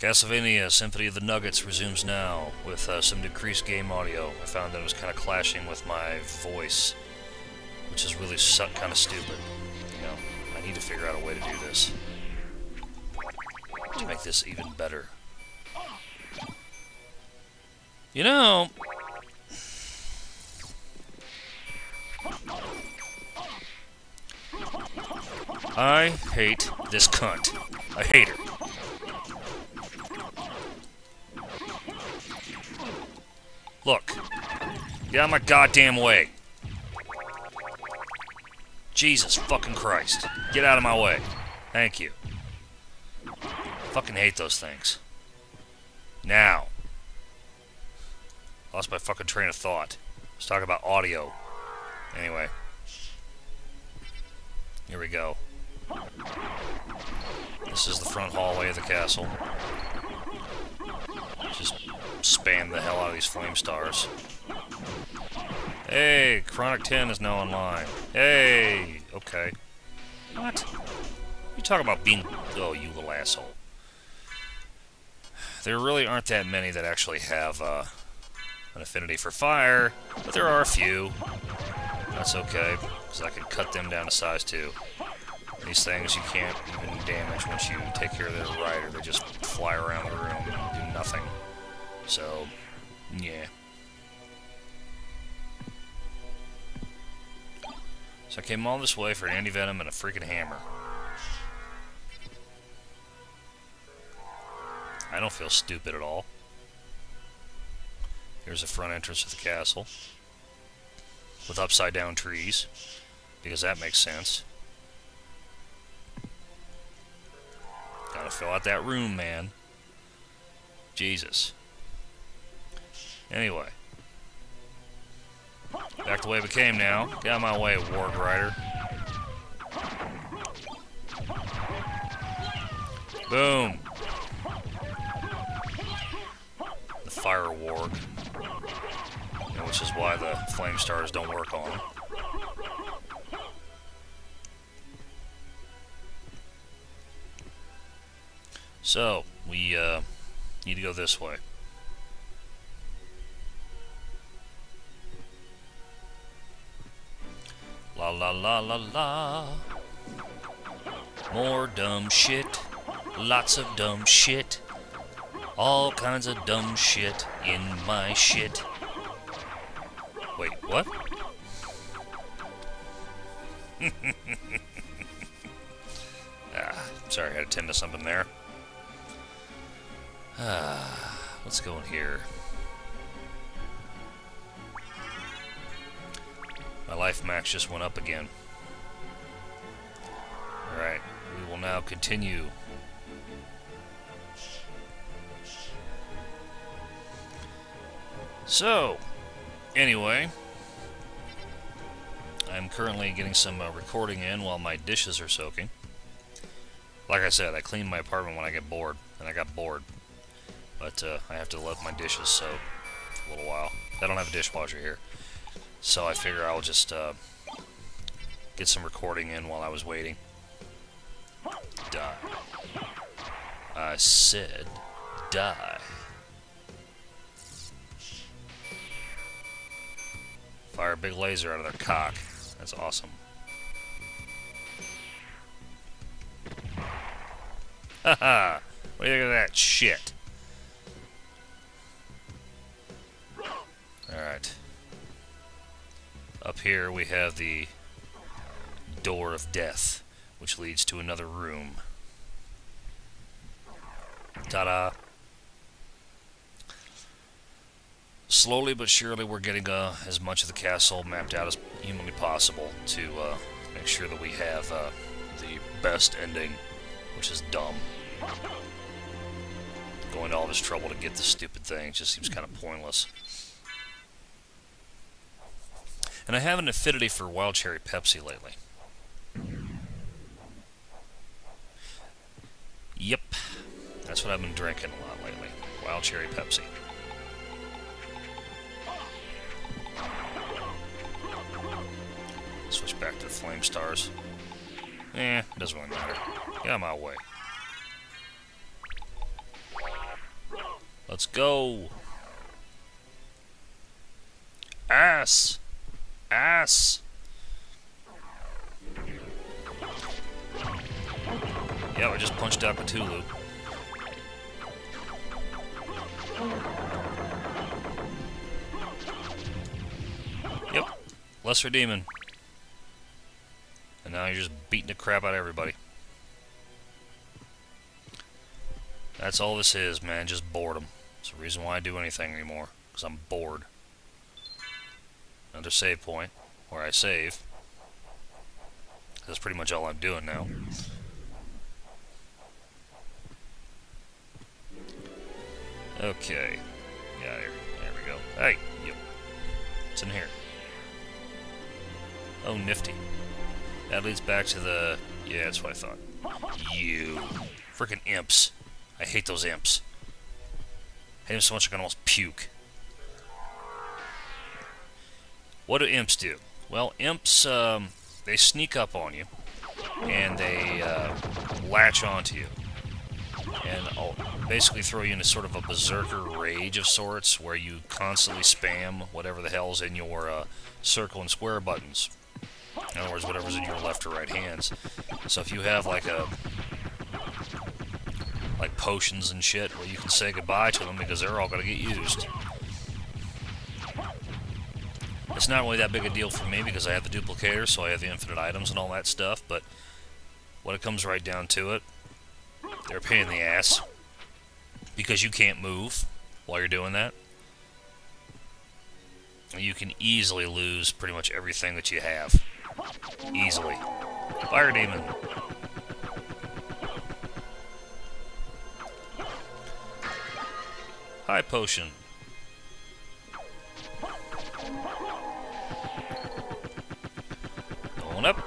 Castlevania Symphony of the Nuggets resumes now with uh, some decreased game audio. I found that it was kind of clashing with my voice, which is really kind of stupid. You know, I need to figure out a way to do this to make this even better. You know, I hate this cunt. I hate Get out of my goddamn way. Jesus fucking Christ. Get out of my way. Thank you. Fucking hate those things. Now. Lost my fucking train of thought. Let's talk about audio. Anyway. Here we go. This is the front hallway of the castle. Just spam the hell out of these flame stars. Hey, Chronic 10 is now online. Hey, okay. What? You talk about being... Oh, you little asshole. There really aren't that many that actually have uh, an affinity for fire, but there are a few. That's okay, because I can cut them down to size 2. These things you can't even damage once you take care of their rider. They just fly around the room and do nothing. So, yeah. So I came all this way for an anti-venom and a freaking hammer. I don't feel stupid at all. Here's the front entrance of the castle. With upside down trees. Because that makes sense. Gotta fill out that room, man. Jesus. Anyway. Back the way we came now. Get out of my way, Warg Rider. Boom. The Fire Warg. Which is why the Flame Stars don't work on him. So, we uh, need to go this way. La la la la. More dumb shit. Lots of dumb shit. All kinds of dumb shit in my shit. Wait, what? ah, sorry, I had to tend to something there. Ah, let's go in here. My life max just went up again. Alright, we will now continue. So, anyway, I'm currently getting some uh, recording in while my dishes are soaking. Like I said, I clean my apartment when I get bored, and I got bored. But uh, I have to let my dishes soak for a little while. I don't have a dishwasher here. So I figure I'll just uh, get some recording in while I was waiting. Die. I said die. Fire a big laser out of their cock. That's awesome. Haha! what do you think of that shit? Up here we have the Door of Death, which leads to another room. Ta-da! Slowly but surely we're getting uh, as much of the castle mapped out as humanly possible to uh, make sure that we have uh, the best ending, which is dumb. Going to all this trouble to get this stupid thing just seems kind of pointless. And I have an affinity for Wild Cherry Pepsi lately. Yep. That's what I've been drinking a lot lately. Wild Cherry Pepsi. Switch back to the Flame Stars. Eh, doesn't really matter. Get out of my way. Let's go. Ass. Ass. Yeah, we just punched out Cthulhu. Yep. Lesser Demon. And now you're just beating the crap out of everybody. That's all this is, man. Just boredom. It's the reason why I do anything anymore. Because I'm bored. Another save point. Where I save. That's pretty much all I'm doing now. Okay. Yeah, there, there we go. Hey, yep. What's in here? Oh, nifty. That leads back to the... Yeah, that's what I thought. You. Freaking imps. I hate those imps. I hate them so much I can almost puke. What do imps do? Well, imps, um, they sneak up on you, and they uh, latch onto you. And I'll basically throw you into sort of a berserker rage of sorts, where you constantly spam whatever the hell's in your uh, circle and square buttons. In other words, whatever's in your left or right hands. So if you have like a like potions and shit, well, you can say goodbye to them because they're all going to get used. It's not really that big a deal for me because I have the duplicator, so I have the infinite items and all that stuff, but when it comes right down to it, they're in the ass because you can't move while you're doing that. You can easily lose pretty much everything that you have. Easily. Fire Demon. High Potion. Going up.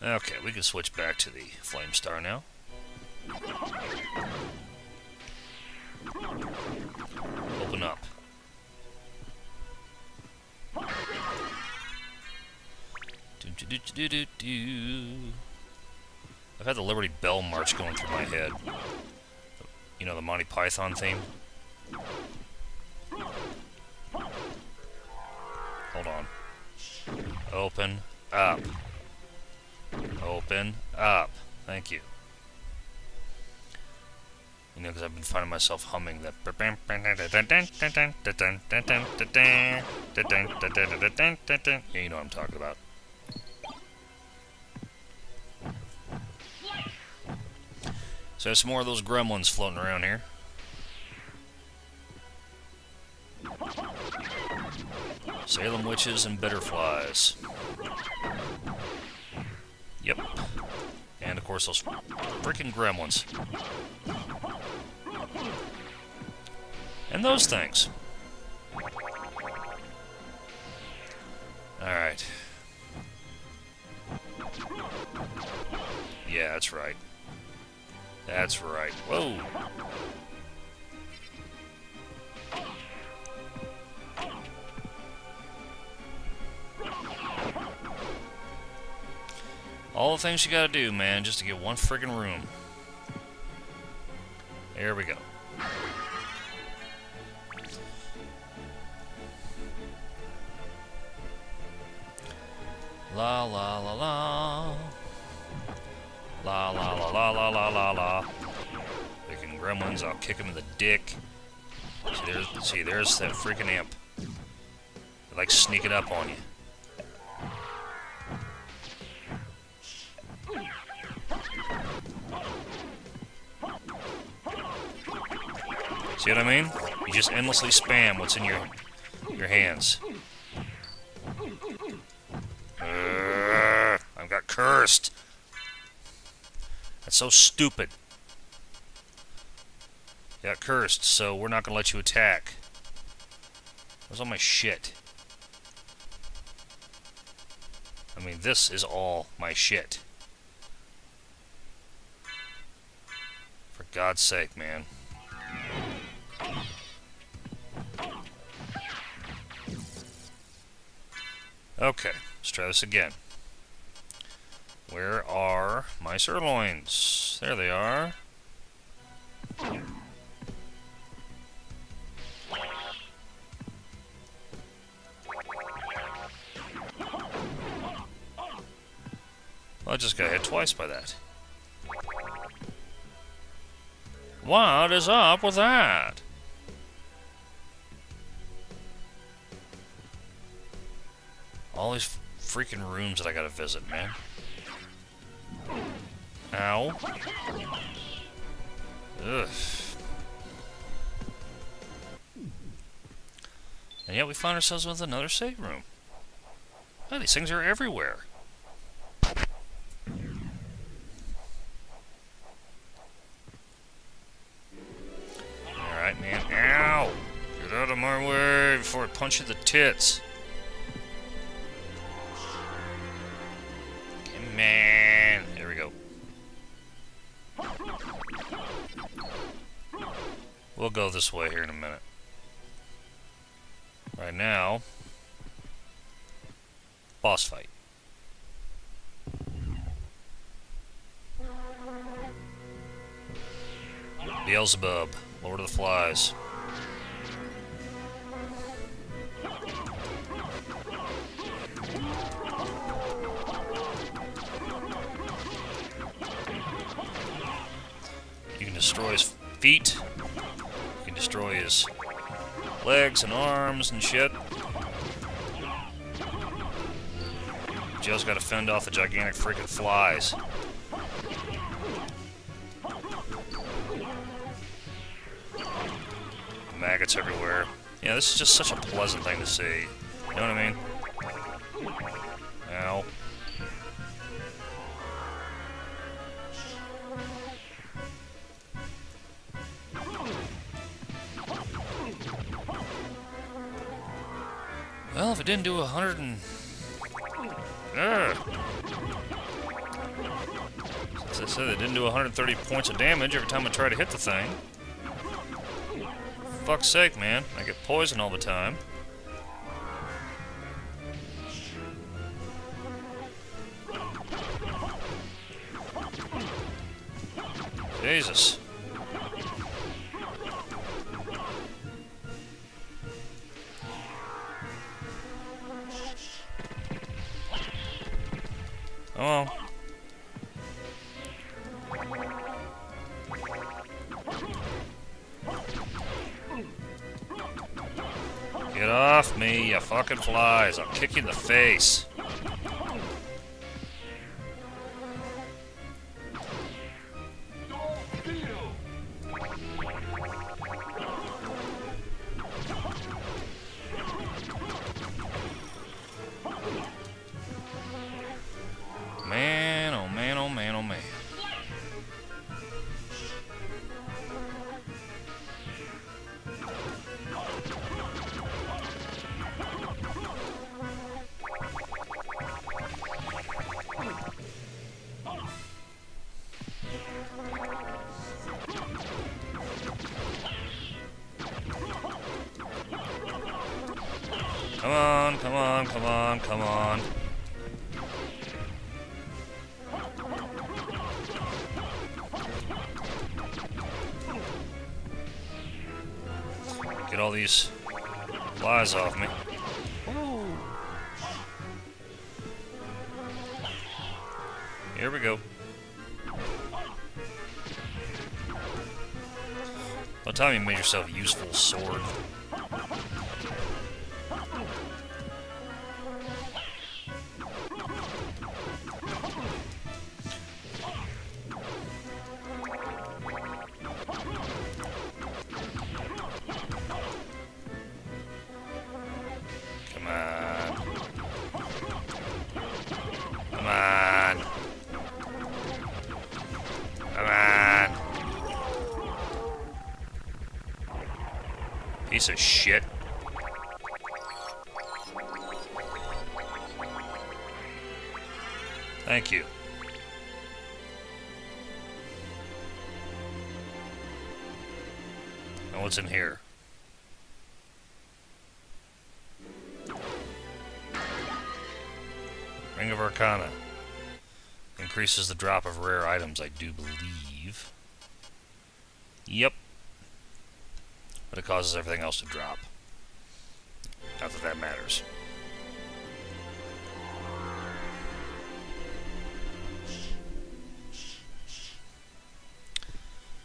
Okay, we can switch back to the Flame Star now. Open up. I've had the Liberty Bell March going through my head. You know, the Monty Python theme? Open up. Open up. Thank you. You know, because I've been finding myself humming that. Yeah, you know what I'm talking about. So there's some more of those gremlins floating around here. Salem witches and bitterflies. Yep. And of course those freaking gremlins. And those things. Alright. Yeah, that's right. That's right. Whoa! All the things you gotta do, man, just to get one friggin' room. There we go. La la la la. La la la la la la la la. Freaking gremlins, I'll kick him in the dick. See, there's, see, there's that freaking imp. They like sneaking up on you. See what I mean? You just endlessly spam what's in your your hands. Uh, I got cursed. That's so stupid. Got cursed, so we're not gonna let you attack. Where's all my shit? I mean, this is all my shit. For God's sake, man. Okay, let's try this again. Where are my sirloins? There they are. Well, I just got hit twice by that. What is up with that? All these freaking rooms that I gotta visit, man. Ow. Ugh. And yet we find ourselves with another save room. Oh, these things are everywhere. Alright, man. Ow! Get out of my way before I punch you the tits. Go this way here in a minute. Right now, boss fight. Beelzebub, Lord of the Flies. You can destroy his feet. Destroy his legs and arms and shit. Joe's got to fend off the gigantic freaking flies. Maggots everywhere. Yeah, this is just such a pleasant thing to see. You know what I mean? Didn't do a hundred and... Ugh. Since I said it didn't do 130 points of damage every time I try to hit the thing. Fuck's sake, man. I get poisoned all the time. Jesus. Get off me, you fucking flies. I'll kick you in the face. Get all these flies off me. Here we go. What time you made yourself useful sword? What's in here? Ring of Arcana. Increases the drop of rare items, I do believe. Yep. But it causes everything else to drop. Not that that matters.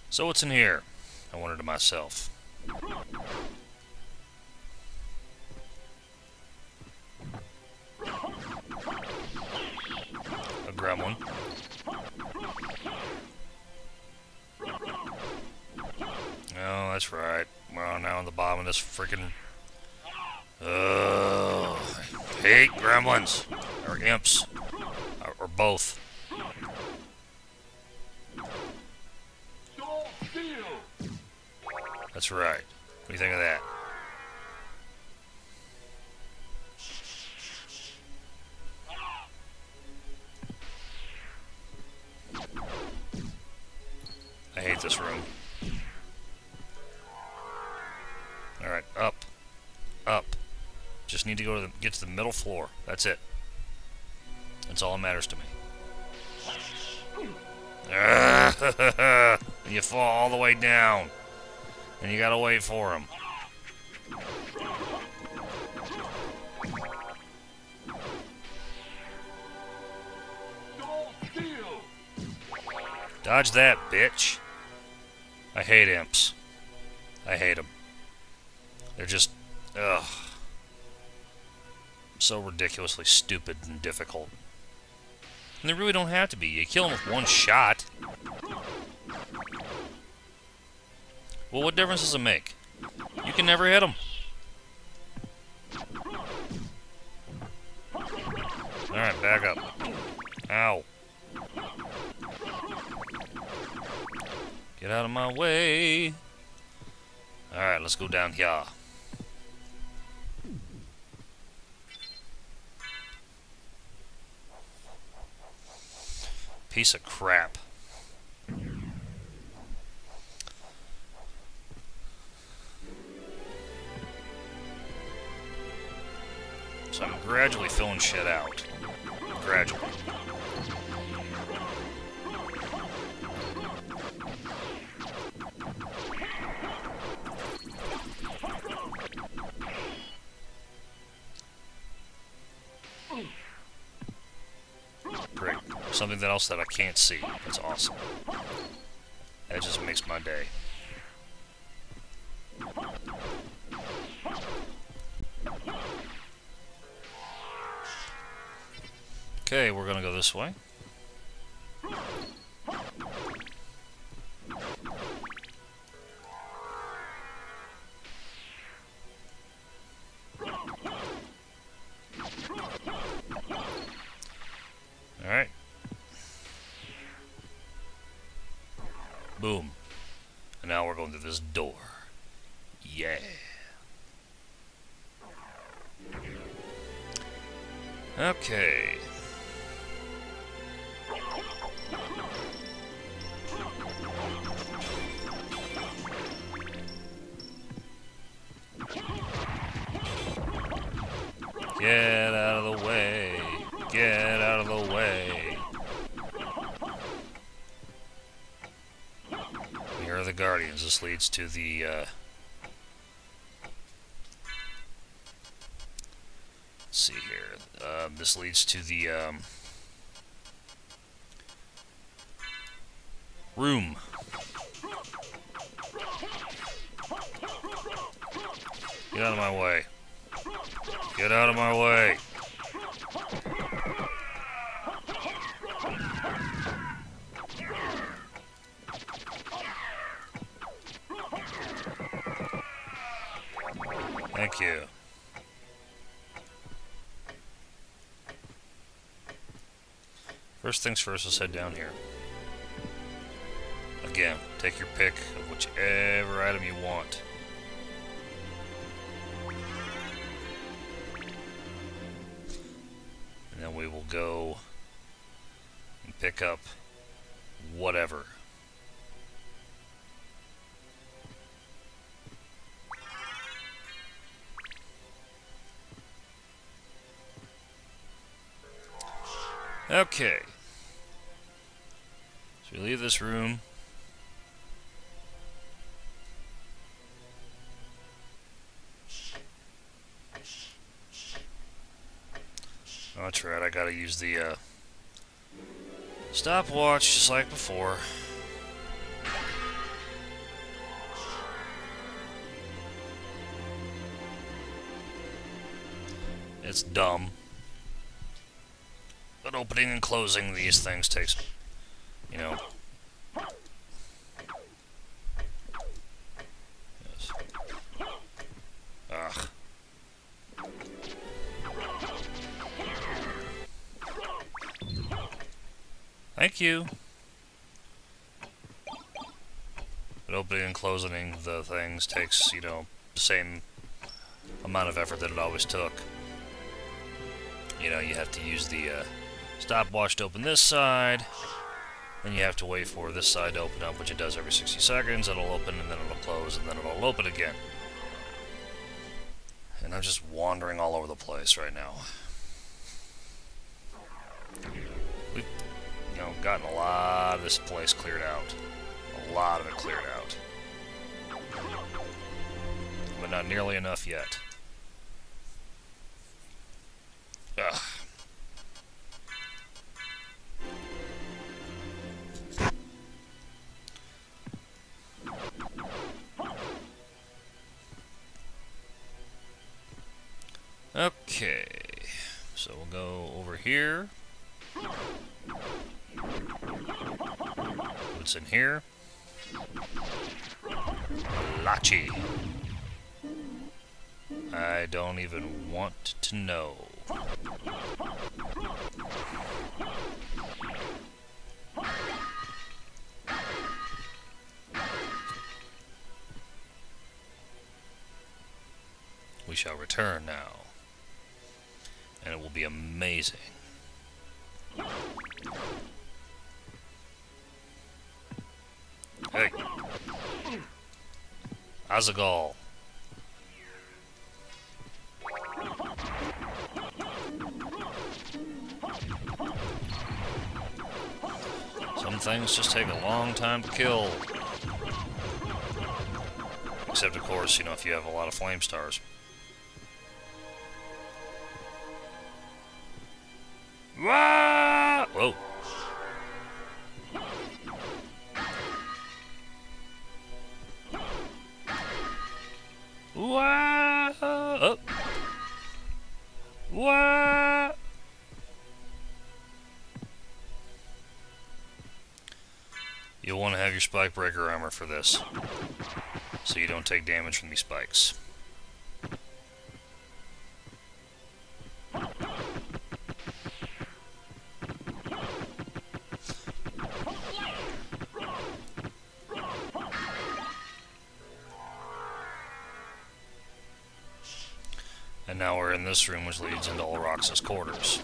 So what's in here? I wondered to myself. A gremlin. Oh, that's right. We're now on the bottom of this freaking. Oh, I hate gremlins or imps or both. That's right. What do you think of that? I hate this room. Alright, up. Up. Just need to go to the, get to the middle floor. That's it. That's all that matters to me. And you fall all the way down. And you gotta wait for him. Dodge that, bitch. I hate imps. I hate them. They're just, ugh. So ridiculously stupid and difficult. And they really don't have to be. You kill them with one shot. Well, what difference does it make? You can never hit them. Alright, back up. Ow. Get out of my way. Alright, let's go down here. Piece of crap. Gradually filling shit out. Gradually. Great. Something else that I can't see. That's awesome. That just makes my day. Okay, we're gonna go this way. Alright. Boom. And now we're going through this door. Yeah. Okay. This leads to the, uh... Let's see here. Uh, this leads to the, um... Room. Get out of my way. Get out of my way. Thank you. First things first, let's head down here. Again, take your pick of whichever item you want. And then we will go and pick up whatever. Okay. So we leave this room. Oh, that's right, I gotta use the uh, stopwatch just like before. It's dumb. But opening and closing these things takes, you know... Yes. Ugh. Thank you. But opening and closing the things takes, you know, the same amount of effort that it always took. You know, you have to use the uh, stopwatch to open this side, then you have to wait for this side to open up, which it does every 60 seconds. It'll open, and then it'll close, and then it'll open again. And I'm just wandering all over the place right now. We've, you know, gotten a lot of this place cleared out. A lot of it cleared out. But not nearly enough yet. Ugh. Don't even want to know. We shall return now. And it will be amazing. Hey. Azaghal. Things just take a long time to kill. Except, of course, you know, if you have a lot of flame stars. Wah! Whoa. Wah! Oh. Wah! You'll want to have your spike breaker armor for this, so you don't take damage from these spikes. And now we're in this room, which leads into Olrox's quarters.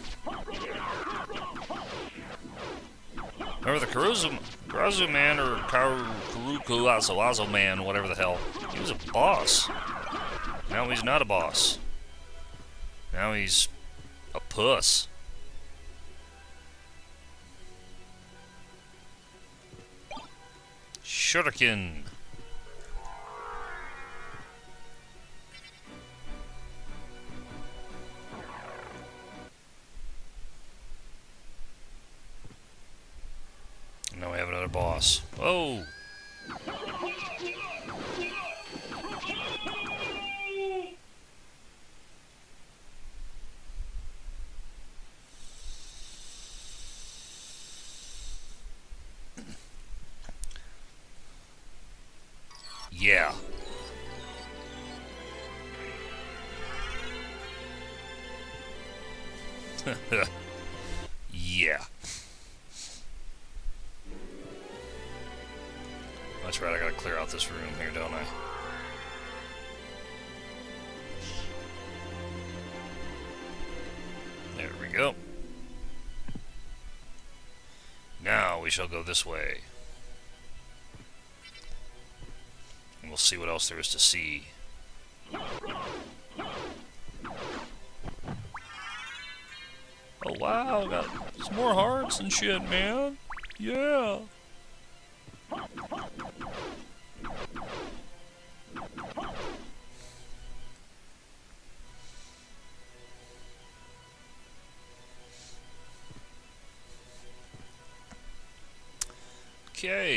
Remember the Karuzu, Karazu man, or Karuku Azawazo man, whatever the hell. He was a boss. Now he's not a boss. Now he's a puss. Shuriken. Boss. Oh! Yeah. yeah. Right, I gotta clear out this room here, don't I? There we go. Now we shall go this way. And we'll see what else there is to see. Oh wow, got some more hearts and shit, man. Yeah.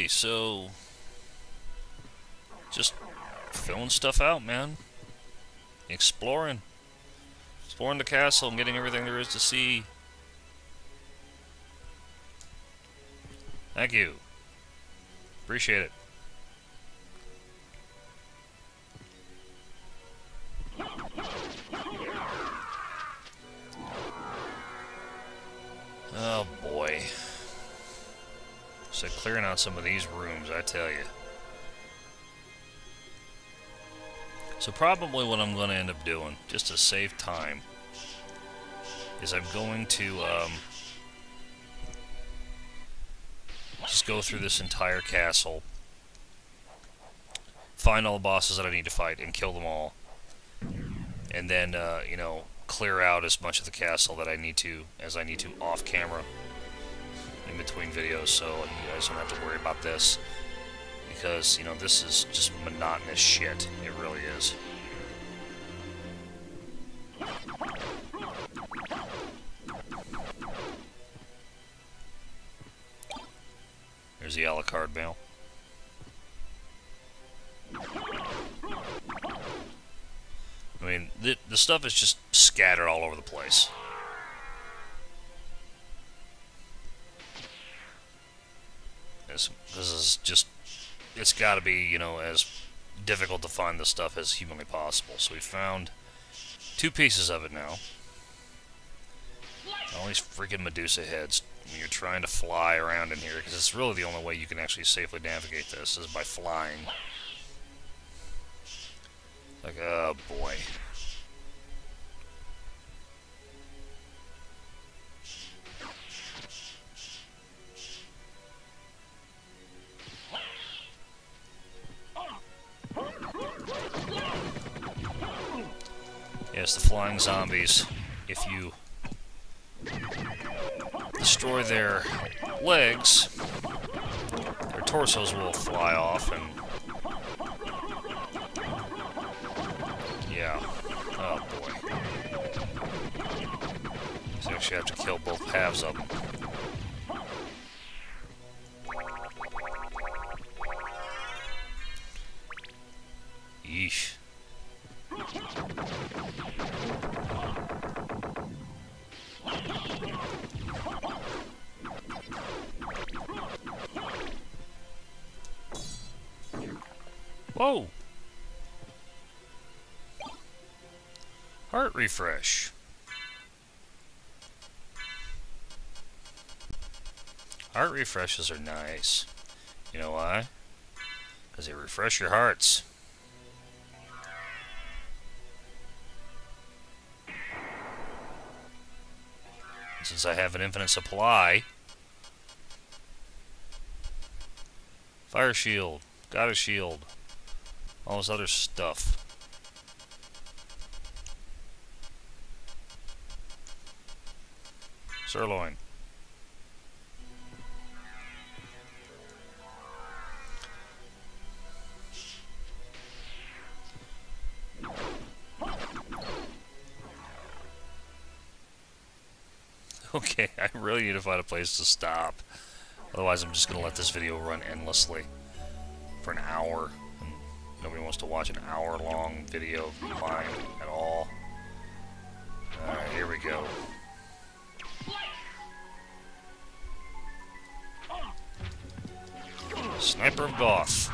So just filling stuff out, man. Exploring. Exploring the castle and getting everything there is to see. Thank you. Appreciate it. So clearing out some of these rooms, I tell you. So probably what I'm going to end up doing, just to save time, is I'm going to um, just go through this entire castle, find all the bosses that I need to fight, and kill them all. And then, uh, you know, clear out as much of the castle that I need to, as I need to off camera in between videos, so you guys don't have to worry about this because, you know, this is just monotonous shit. It really is. There's the Alucard mail. I mean, the, the stuff is just scattered all over the place. This, is just it's got to be, you know, as difficult to find this stuff as humanly possible. So we found two pieces of it now. All these freaking Medusa heads. When you're trying to fly around in here, because it's really the only way you can actually safely navigate this is by flying. Like, oh boy. Flying zombies. If you destroy their legs, their torsos will fly off and... Yeah. Oh boy. So you actually have to kill both halves of them. Refresh. Heart refreshes are nice. You know why? Because they refresh your hearts. Since I have an infinite supply... Fire shield. Got a shield. All this other stuff. Sirloin. Okay, I really need to find a place to stop. Otherwise, I'm just going to let this video run endlessly for an hour. Nobody wants to watch an hour-long video of mine at all. Alright, here we go. Sniper Goth.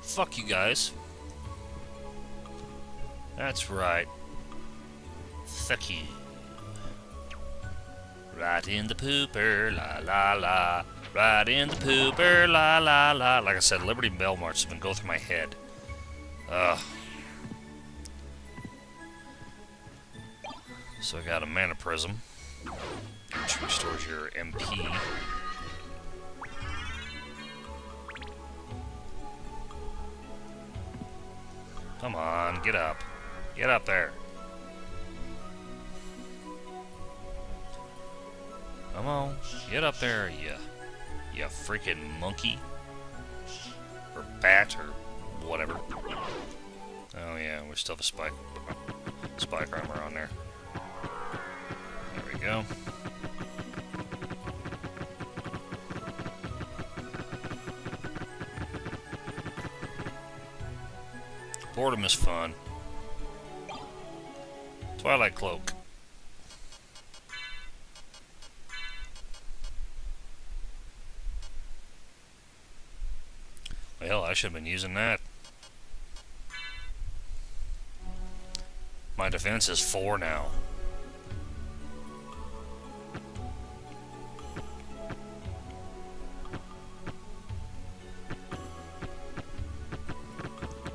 Fuck you guys. That's right. Fuck you. Right in the pooper, la la la. Right in the pooper, la la la. Like I said, Liberty Bell March has been going through my head. Ugh. So I got a mana prism, which restores your MP. Come on, get up. Get up there. Come on, get up there, you, you freaking monkey. or bat, or whatever. Oh yeah, we still have a spike, spike armor on there. There we go. Boredom is fun. Twilight Cloak. I should have been using that. My defense is four now.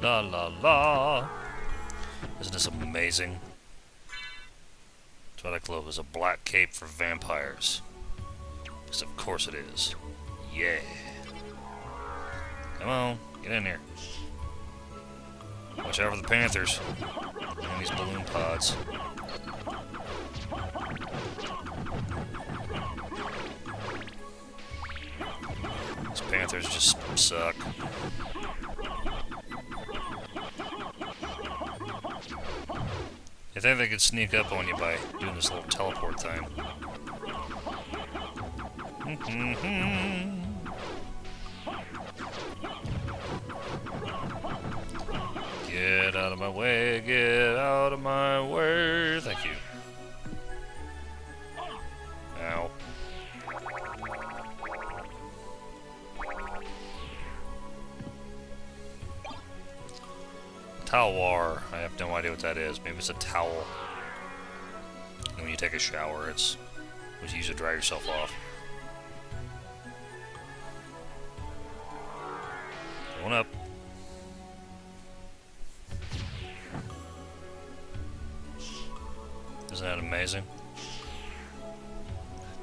La la la. Isn't this amazing? Twilight Cloak is a black cape for vampires. Because of course it is. Yeah. Come on, get in here. Watch out for the panthers. And these balloon pods. These panthers just suck. I think they could sneak up on you by doing this little teleport thing. get out of my way, get out of my way. Thank you. Ow. Talwar. I have no idea what that is. Maybe it's a towel. When you take a shower, it's what you use to dry yourself off. Going up.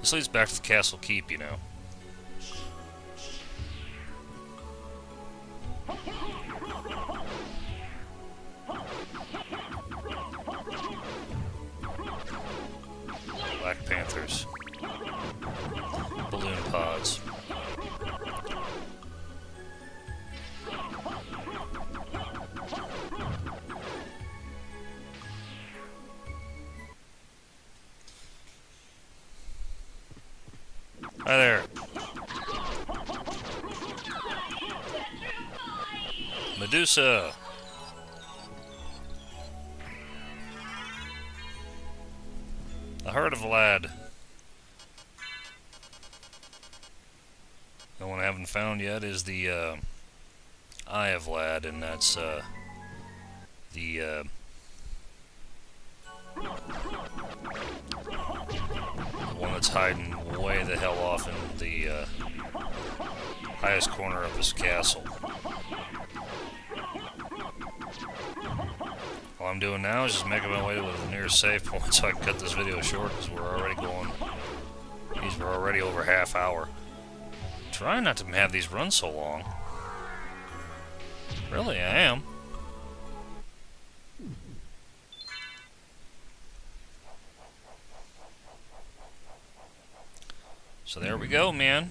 This leads back to the castle keep, you know. Medusa. The Heart of Vlad. The one I haven't found yet is the uh, Eye of Vlad, and that's uh, the uh, one that's hiding way the hell off in the uh, highest corner of this castle. All I'm doing now is just making my way to the nearest save point so I can cut this video short because we're already going, these were already over half hour. Trying not to have these run so long. Really, I am. So there we go, man.